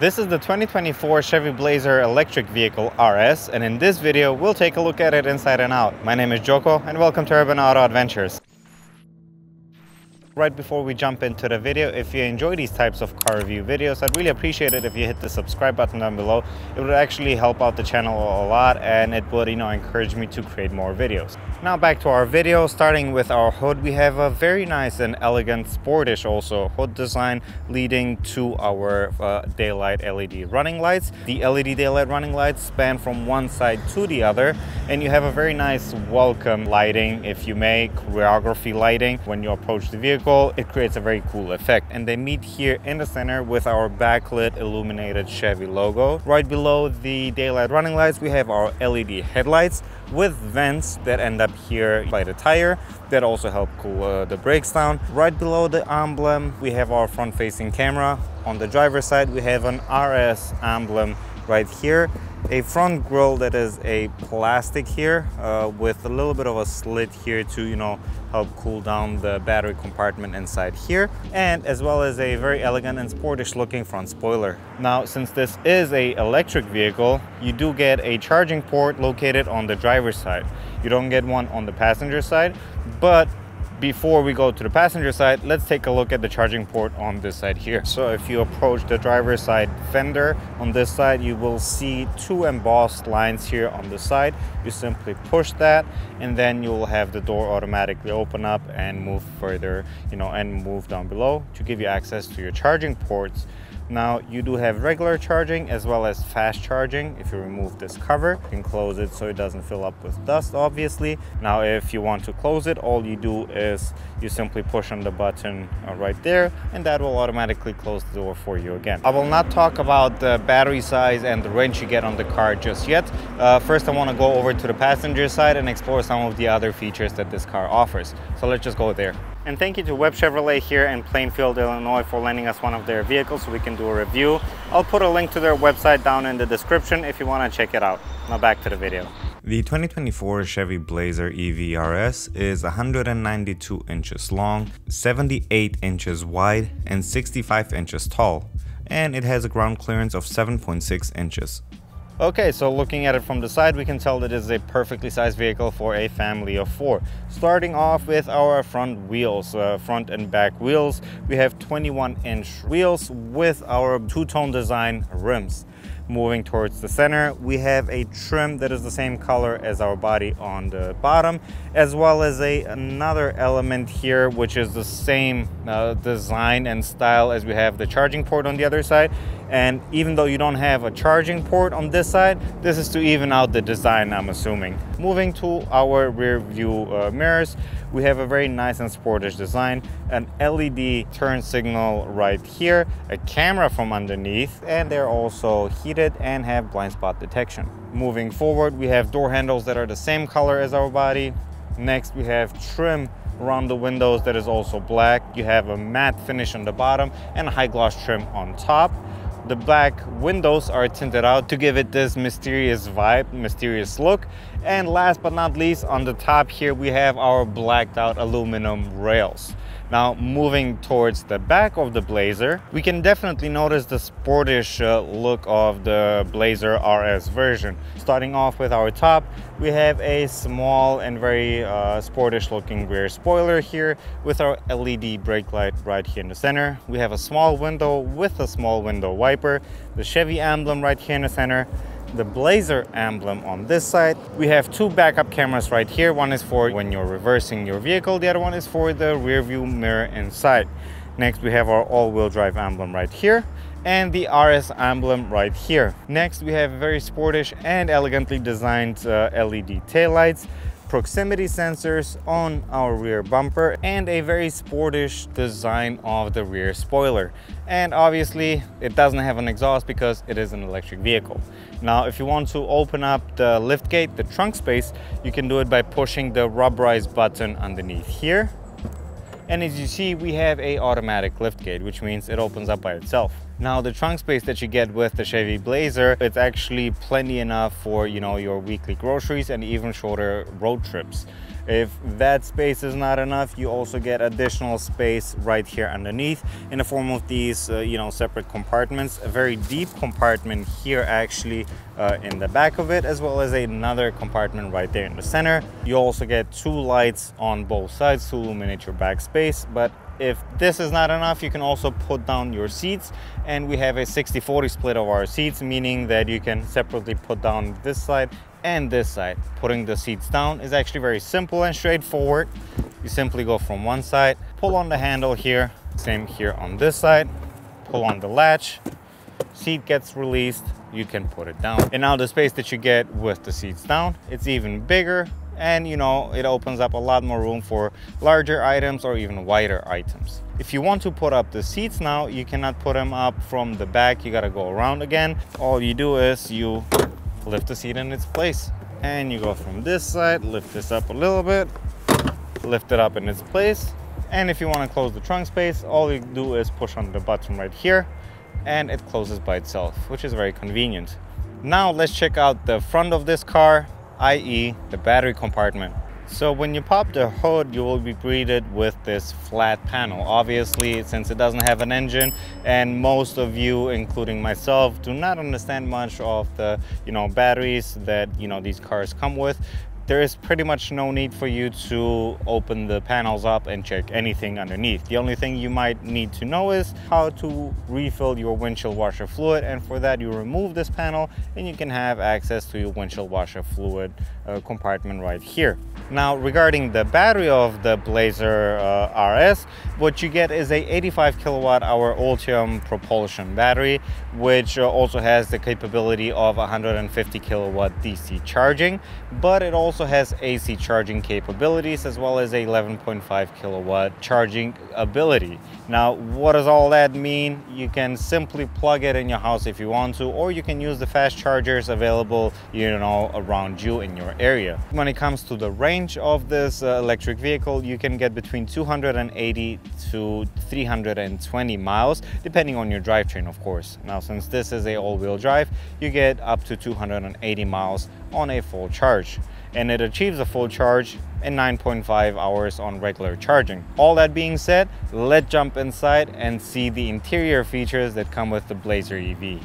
This is the 2024 Chevy Blazer electric vehicle RS and in this video we'll take a look at it inside and out. My name is Joko and welcome to Urban Auto Adventures. Right before we jump into the video, if you enjoy these types of car review videos, I'd really appreciate it if you hit the subscribe button down below. It would actually help out the channel a lot and it would, you know, encourage me to create more videos. Now back to our video, starting with our hood, we have a very nice and elegant sportish also hood design leading to our uh, daylight LED running lights. The LED daylight running lights span from one side to the other and you have a very nice welcome lighting, if you may, choreography lighting when you approach the vehicle vehicle, it creates a very cool effect. And they meet here in the center with our backlit illuminated Chevy logo. Right below the daylight running lights, we have our LED headlights with vents that end up here by the tire that also help cool uh, the brakes down. Right below the emblem, we have our front facing camera. On the driver's side, we have an RS emblem right here a front grille that is a plastic here uh, with a little bit of a slit here to you know help cool down the battery compartment inside here and as well as a very elegant and sportish looking front spoiler. Now since this is a electric vehicle you do get a charging port located on the driver's side. You don't get one on the passenger side but before we go to the passenger side, let's take a look at the charging port on this side here. So if you approach the driver's side fender on this side, you will see two embossed lines here on the side. You simply push that and then you will have the door automatically open up and move further, you know, and move down below to give you access to your charging ports now you do have regular charging as well as fast charging. If you remove this cover, you can close it so it doesn't fill up with dust obviously. Now if you want to close it, all you do is you simply push on the button uh, right there and that will automatically close the door for you again. I will not talk about the battery size and the range you get on the car just yet. Uh, first I want to go over to the passenger side and explore some of the other features that this car offers. So let's just go there. And thank you to Webb Chevrolet here in Plainfield, Illinois for lending us one of their vehicles so we can do a review. I'll put a link to their website down in the description if you want to check it out. Now back to the video. The 2024 Chevy Blazer EV RS is 192 inches long, 78 inches wide, and 65 inches tall, and it has a ground clearance of 7.6 inches. Okay, so looking at it from the side, we can tell that it is a perfectly sized vehicle for a family of four. Starting off with our front wheels, uh, front and back wheels, we have 21 inch wheels with our two-tone design rims. Moving towards the center, we have a trim that is the same color as our body on the bottom, as well as a another element here, which is the same uh, design and style as we have the charging port on the other side. And even though you don't have a charging port on this side, this is to even out the design, I'm assuming. Moving to our rear view uh, mirrors, we have a very nice and sportish design, an LED turn signal right here, a camera from underneath, and they're also heated and have blind spot detection. Moving forward, we have door handles that are the same color as our body. Next, we have trim around the windows that is also black. You have a matte finish on the bottom and a high gloss trim on top. The black windows are tinted out to give it this mysterious vibe, mysterious look. And last but not least, on the top here, we have our blacked out aluminum rails. Now moving towards the back of the Blazer, we can definitely notice the sportish uh, look of the Blazer RS version. Starting off with our top, we have a small and very uh, sportish looking rear spoiler here with our LED brake light right here in the center. We have a small window with a small window wiper, the Chevy emblem right here in the center, the Blazer emblem on this side. We have two backup cameras right here. One is for when you're reversing your vehicle. The other one is for the rear view mirror inside. Next, we have our all-wheel drive emblem right here and the RS emblem right here. Next, we have very sportish and elegantly designed uh, LED taillights proximity sensors on our rear bumper and a very sportish design of the rear spoiler. And obviously it doesn't have an exhaust because it is an electric vehicle. Now if you want to open up the lift gate, the trunk space, you can do it by pushing the rubberized button underneath here. And as you see, we have a automatic lift gate, which means it opens up by itself. Now the trunk space that you get with the Chevy Blazer, it's actually plenty enough for, you know, your weekly groceries and even shorter road trips. If that space is not enough, you also get additional space right here underneath in the form of these, uh, you know, separate compartments. A very deep compartment here actually uh, in the back of it, as well as another compartment right there in the center. You also get two lights on both sides to illuminate your back space, but if this is not enough, you can also put down your seats and we have a 60-40 split of our seats, meaning that you can separately put down this side and this side. Putting the seats down is actually very simple and straightforward. You simply go from one side, pull on the handle here, same here on this side, pull on the latch, seat gets released, you can put it down. And now the space that you get with the seats down, it's even bigger and you know it opens up a lot more room for larger items or even wider items. If you want to put up the seats now you cannot put them up from the back. You got to go around again. All you do is you lift the seat in its place. And you go from this side lift this up a little bit lift it up in its place. And if you want to close the trunk space all you do is push on the button right here and it closes by itself which is very convenient. Now let's check out the front of this car i.e. the battery compartment. So when you pop the hood, you will be greeted with this flat panel. Obviously, since it doesn't have an engine, and most of you, including myself, do not understand much of the, you know, batteries that, you know, these cars come with, there is pretty much no need for you to open the panels up and check anything underneath. The only thing you might need to know is how to refill your windshield washer fluid and for that you remove this panel and you can have access to your windshield washer fluid uh, compartment right here. Now regarding the battery of the Blazer uh, RS, what you get is a 85 kilowatt hour Ultium propulsion battery which uh, also has the capability of 150 kilowatt DC charging but it also also has AC charging capabilities as well as a 11.5 kilowatt charging ability. Now, what does all that mean? You can simply plug it in your house if you want to, or you can use the fast chargers available, you know, around you in your area. When it comes to the range of this uh, electric vehicle, you can get between 280 to 320 miles, depending on your drivetrain, of course. Now, since this is a all-wheel drive, you get up to 280 miles on a full charge and it achieves a full charge in 9.5 hours on regular charging. All that being said, let's jump inside and see the interior features that come with the Blazer EV.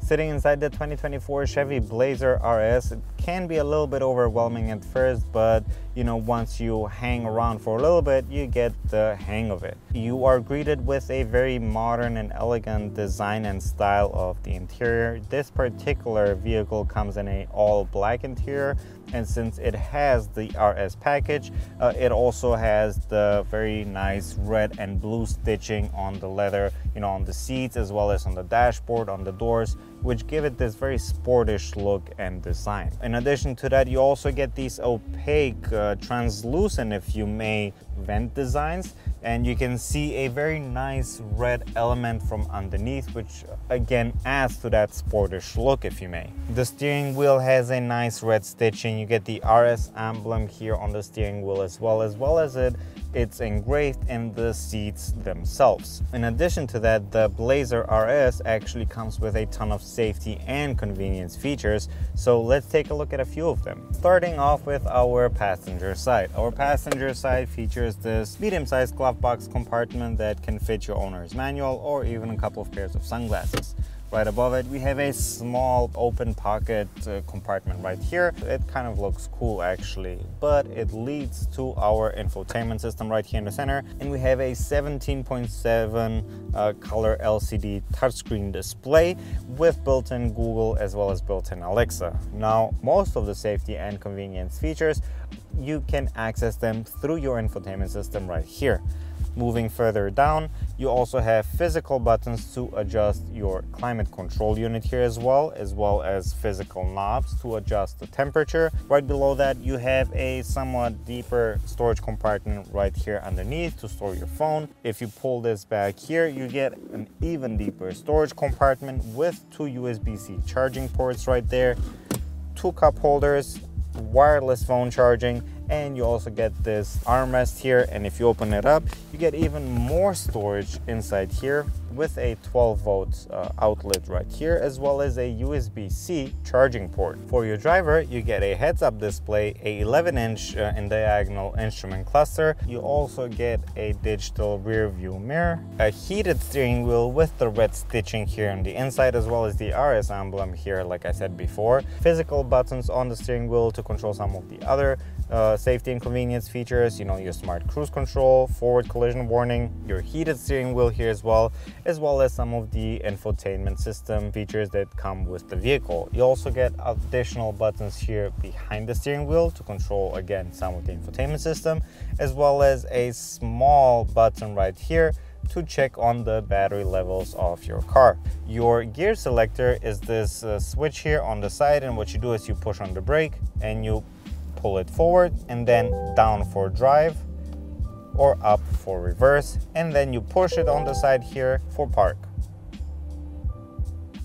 Sitting inside the 2024 Chevy Blazer RS, it can be a little bit overwhelming at first, but you know, once you hang around for a little bit, you get the hang of it. You are greeted with a very modern and elegant design and style of the interior. This particular vehicle comes in a all black interior, and since it has the RS package, uh, it also has the very nice red and blue stitching on the leather, you know, on the seats as well as on the dashboard, on the doors, which give it this very sportish look and design. In addition to that, you also get these opaque, uh, Uh, translucent, if you may, vent designs and you can see a very nice red element from underneath which again adds to that sportish look if you may. The steering wheel has a nice red stitching. You get the RS emblem here on the steering wheel as well as well as it it's engraved in the seats themselves. In addition to that, the Blazer RS actually comes with a ton of safety and convenience features, so let's take a look at a few of them. Starting off with our passenger side. Our passenger side features this medium-sized glove box compartment that can fit your owner's manual or even a couple of pairs of sunglasses. Right above it, we have a small open pocket uh, compartment right here. It kind of looks cool actually, but it leads to our infotainment system right here in the center. And we have a 17.7 uh, color LCD touchscreen display with built-in Google as well as built-in Alexa. Now, most of the safety and convenience features, you can access them through your infotainment system right here. Moving further down, you also have physical buttons to adjust your climate control unit here as well, as well as physical knobs to adjust the temperature. Right below that, you have a somewhat deeper storage compartment right here underneath to store your phone. If you pull this back here, you get an even deeper storage compartment with two USB-C charging ports right there, two cup holders, wireless phone charging, and you also get this armrest here and if you open it up you get even more storage inside here with a 12 volt uh, outlet right here as well as a USB-C charging port. For your driver you get a heads-up display, a 11 inch uh, in diagonal instrument cluster. You also get a digital rear view mirror, a heated steering wheel with the red stitching here on the inside as well as the RS emblem here like I said before. Physical buttons on the steering wheel to control some of the other uh, safety and convenience features, you know, your smart cruise control, forward collision warning, your heated steering wheel here as well, as well as some of the infotainment system features that come with the vehicle. You also get additional buttons here behind the steering wheel to control, again, some of the infotainment system, as well as a small button right here to check on the battery levels of your car. Your gear selector is this uh, switch here on the side and what you do is you push on the brake and you pull it forward and then down for drive or up for reverse and then you push it on the side here for park.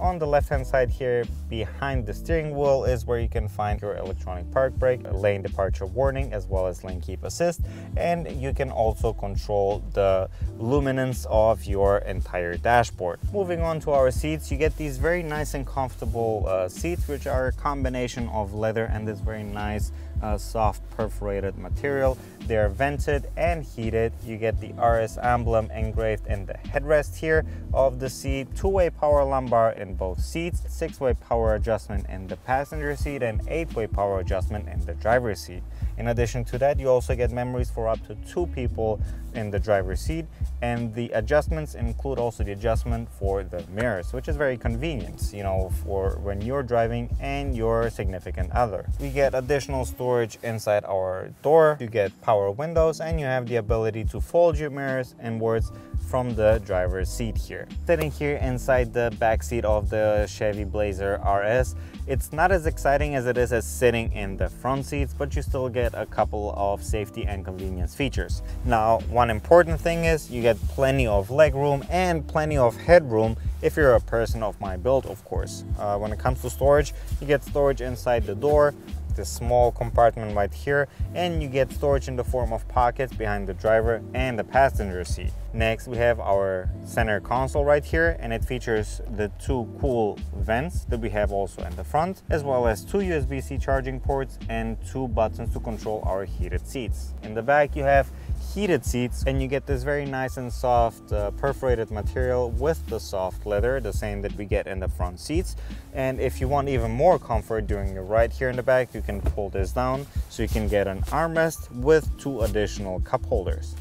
On the left hand side here behind the steering wheel is where you can find your electronic park brake, lane departure warning as well as lane keep assist and you can also control the luminance of your entire dashboard. Moving on to our seats, you get these very nice and comfortable uh, seats which are a combination of leather and this very nice soft perforated material. They are vented and heated. You get the RS emblem engraved in the headrest here of the seat, two-way power lumbar in both seats, six-way power adjustment in the passenger seat, and eight-way power adjustment in the driver's seat. In addition to that, you also get memories for up to two people in the driver's seat and the adjustments include also the adjustment for the mirrors which is very convenient you know for when you're driving and your significant other. We get additional storage inside our door. You get power windows and you have the ability to fold your mirrors inwards from the driver's seat here. Sitting here inside the back seat of the chevy blazer rs it's not as exciting as it is as sitting in the front seats but you still get a couple of safety and convenience features now one important thing is you get plenty of leg room and plenty of headroom if you're a person of my build, of course. Uh, when it comes to storage, you get storage inside the door, this small compartment right here, and you get storage in the form of pockets behind the driver and the passenger seat. Next, we have our center console right here, and it features the two cool vents that we have also in the front, as well as two USB-C charging ports and two buttons to control our heated seats. In the back, you have heated seats and you get this very nice and soft uh, perforated material with the soft leather the same that we get in the front seats and if you want even more comfort during your ride here in the back you can pull this down so you can get an armrest with two additional cup holders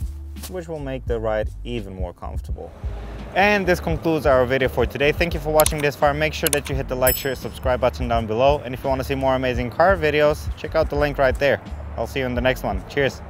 which will make the ride even more comfortable and this concludes our video for today. Thank you for watching this far. Make sure that you hit the like, share, subscribe button down below. And if you want to see more amazing car videos, check out the link right there. I'll see you in the next one. Cheers.